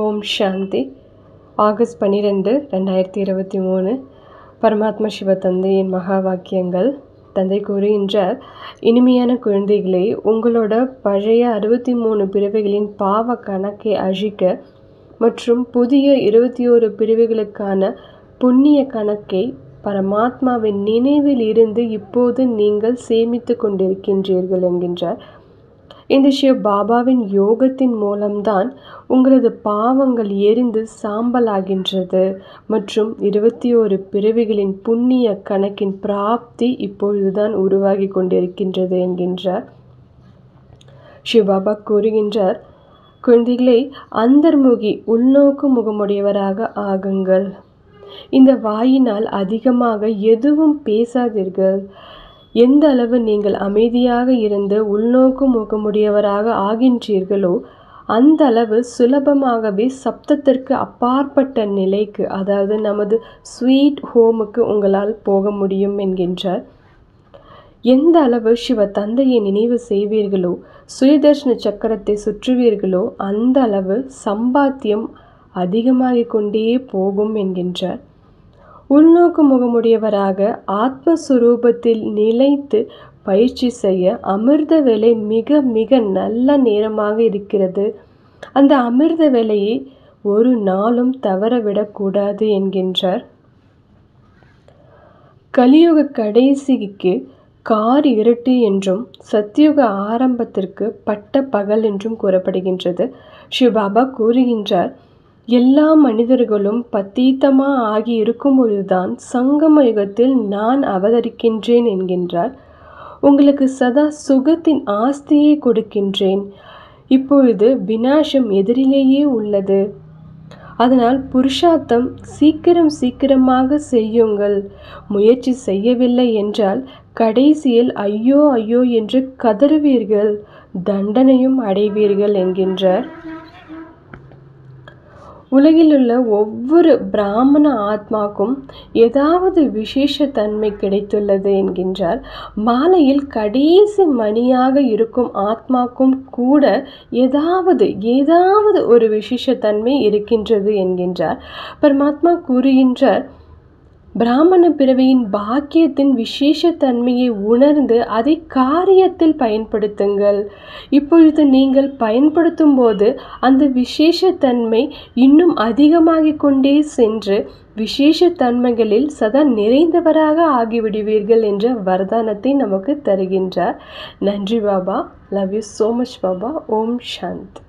ஓம் சாந்தி. August பன்னிரெண்டு ரெண்டாயிரத்தி இருபத்தி மூணு. பரமாத்மா சிவ தந்தையின் மகா வாக்கியங்கள். தந்தை கூறுகின்றார் இனிமையான குழந்தைகளே உங்களோட பழைய அறுபத்தி மூணு பிரிவுகளின் பாவ கணக்கை அழிக்க மற்றும் புதிய இருபத்தி ஓரு பிரிவுகளுக்கான புண்ணிய கணக்கை பரமாத்மாவின் நினைவில் இருந்து இப்போது நீங்கள் சேமித்து கொண்டிருக்கின்றீர்கள் என்கின்றார். இந்த ஷிவ் பாபாவின் யோகத்தின் மூலம்தான் உங்களது பாவங்கள் எரிந்து சாம்பலாகின்றது மற்றும் இருபத்தி ஓரு பிறவிகளின் புண்ணிய கணக்கின் பிராப்தி இப்பொழுதுதான் உருவாகி கொண்டிருக்கின்றது என்கின்றார். சிவபாபா கூறுகின்றார் குழந்தைகளே அந்தர்முகி உள்நோக்கு முகமுடையவராக ஆகுங்கள். இந்த வாயினால் அதிகமாக எதுவும் பேசாதீர்கள். எந்த அளவு நீங்கள் அமைதியாக இருந்து உள்நோக்கு முகமுடையவராக ஆகின்றீர்களோ அந்த அளவு சுலபமாகவே சப்தத்திற்கு அப்பாற்பட்ட நிலைக்கு அதாவது நமது ஸ்வீட் ஹோமுக்கு உங்களால் போக முடியும் என்கின்றார் எந்த அளவு சிவ தந்தையை நினைவு செய்வீர்களோ சுயதர்ஷன சக்கரத்தை சுற்றுவீர்களோ அந்த அளவு சம்பாத்தியம் அதிகமாகிக் கொண்டே போகும் என்கின்றார் உள்நோக்கு முகமுடையவராக ஆத்மஸ்வரூபத்தில் நிலைத்து பயிற்சி செய்ய அமிர்த வேலை மிக மிக நல்ல நேரமாக இருக்கிறது. அந்த அமிர்த வேலையை ஒரு நாளும் தவறவிடக்கூடாது என்கின்றார். கலியுக கடைசிக்கு கார் இருட்டு என்றும் சத்தியுக ஆரம்பத்திற்கு பட்ட பகல் என்றும் கூறப்படுகின்றது. சிவபாபா கூறுகின்றார் எல்லா மனிதர்களும் பத்தீத்தமா ஆகி இருக்கும் பொழுதுதான் சங்கம யுகத்தில் நான் அவதரிக்கின்றேன் என்கின்றார். உங்களுக்கு சதா சுகத்தின் ஆஸ்தியை கொடுக்கின்றேன். இப்பொழுது விநாசம் எதிரிலேயே உள்ளது. அதனால் புருஷார்த்தம் சீக்கிரம் சீக்கிரமாக செய்யுங்கள். முயற்சி செய்யவில்லை என்றால் கடைசியில் ஐயோ ஐயோ என்று கதறுவீர்கள். தண்டனையும் அடைவீர்கள் என்கின்றார். உலகிலுள்ள ஒவ்வொரு பிராமண ஆத்மாக்கும் ஏதாவது விசேஷ தன்மை கிடைத்துள்ளது என்கின்றார். மாலையில் கடைசி மணியாக இருக்கும் ஆத்மாக்கும் கூட ஏதாவது ஏதாவது ஒரு விசேஷ தன்மை இருக்கின்றது என்கின்றார். பரமாத்மா கூறுகின்றார் பிராமண பிறவியின் பாக்கியத்தின் விசேஷ தன்மையை உணர்ந்து அதை காரியத்தில் பயன்படுத்துங்கள். இப்பொழுது நீங்கள் பயன்படுத்தும் போது அந்த விசேஷ தன்மை இன்னும் அதிகமாகிக் கொண்டே சென்று விசேஷ தன்மைகளில் சதா நிறைந்தவராக ஆகிவிடுவீர்கள் என்ற வரதானத்தை நமக்கு தருகின்றார். நன்றி Baba. Love you so much Baba. Om Shanti.